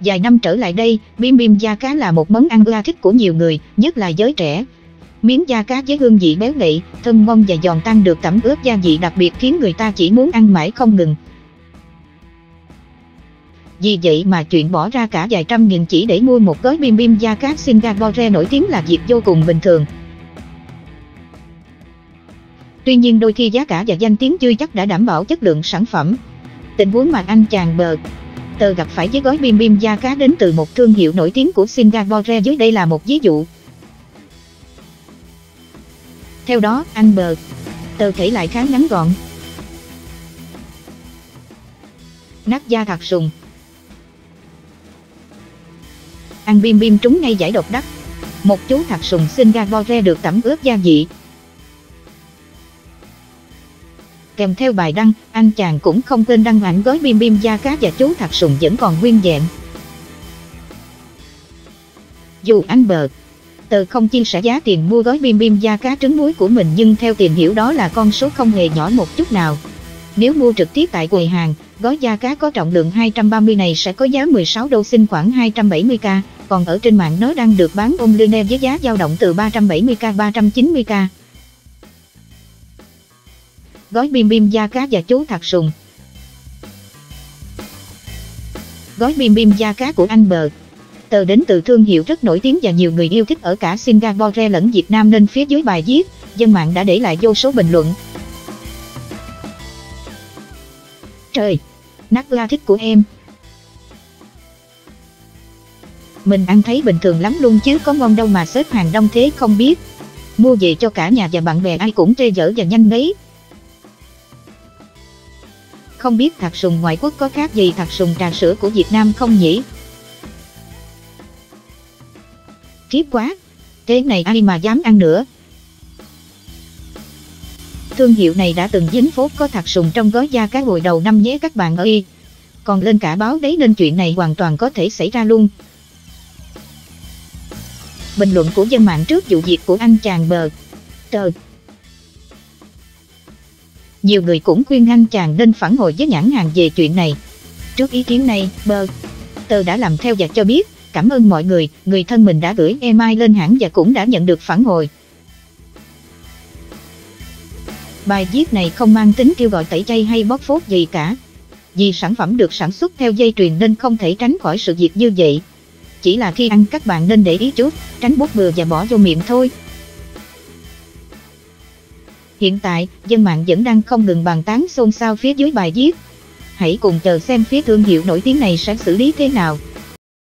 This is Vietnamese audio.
Vài năm trở lại đây, bim bim da cá là một món ăn ưa thích của nhiều người, nhất là giới trẻ. Miếng da cá với hương vị béo ngậy, thơm ngon và giòn tan được tẩm ướp gia vị đặc biệt khiến người ta chỉ muốn ăn mãi không ngừng. Vì vậy mà chuyện bỏ ra cả vài trăm nghìn chỉ để mua một gói bim bim da cá Singapore nổi tiếng là việc vô cùng bình thường. Tuy nhiên đôi khi giá cả và danh tiếng chưa chắc đã đảm bảo chất lượng sản phẩm. Tình huống mà anh chàng bờ tờ gặp phải với gói bim bim da cá đến từ một thương hiệu nổi tiếng của Singapore dưới đây là một ví dụ. Theo đó, anh bờ tờ kể lại khá ngắn gọn. Nát da thật sùng. Ăn bim bim trúng ngay giải độc đắc. Một chú thật sùng Singapore được tẩm ướp gia vị, Kèm theo bài đăng, anh chàng cũng không quên đăng ảnh gói bim bim da cá và chú thạc sùng vẫn còn nguyên vẹn. Dù anh bờ, tờ không chia sẻ giá tiền mua gói bim bim da cá trứng muối của mình nhưng theo tìm hiểu đó là con số không hề nhỏ một chút nào. Nếu mua trực tiếp tại quầy hàng, gói da cá có trọng lượng 230 này sẽ có giá 16 đô xin khoảng 270k, còn ở trên mạng nó đang được bán online với giá dao động từ 370k 390k gói bim bim da cá và chú thật sùng. Gói bim bim da cá của anh bờ tờ đến từ thương hiệu rất nổi tiếng và nhiều người yêu thích ở cả Singapore lẫn Việt Nam nên phía dưới bài viết, dân mạng đã để lại vô số bình luận. Trời, nát la thích của em. Mình ăn thấy bình thường lắm luôn chứ có ngon đâu mà xếp hàng đông thế không biết. Mua về cho cả nhà và bạn bè ai cũng chê dở và nhanh đấy không biết thạc sùng ngoại quốc có khác gì thạc sùng trà sữa của Việt Nam không nhỉ? Khiếp quá! Thế này ai mà dám ăn nữa? Thương hiệu này đã từng dính phốt có thạc sùng trong gói da cá hồi đầu năm nhé các bạn ơi. Còn lên cả báo đấy nên chuyện này hoàn toàn có thể xảy ra luôn. Bình luận của dân mạng trước vụ việc của anh chàng bờ. Trời! Nhiều người cũng khuyên anh chàng nên phản hồi với nhãn hàng về chuyện này. Trước ý kiến này, Bơ Tờ đã làm theo và cho biết, cảm ơn mọi người, người thân mình đã gửi email lên hãng và cũng đã nhận được phản hồi. Bài viết này không mang tính kêu gọi tẩy chay hay bóc phốt gì cả. Vì sản phẩm được sản xuất theo dây truyền nên không thể tránh khỏi sự việc như vậy. Chỉ là khi ăn các bạn nên để ý chút, tránh bút bừa và bỏ vô miệng thôi. Hiện tại, dân mạng vẫn đang không ngừng bàn tán xôn xao phía dưới bài viết. Hãy cùng chờ xem phía thương hiệu nổi tiếng này sẽ xử lý thế nào.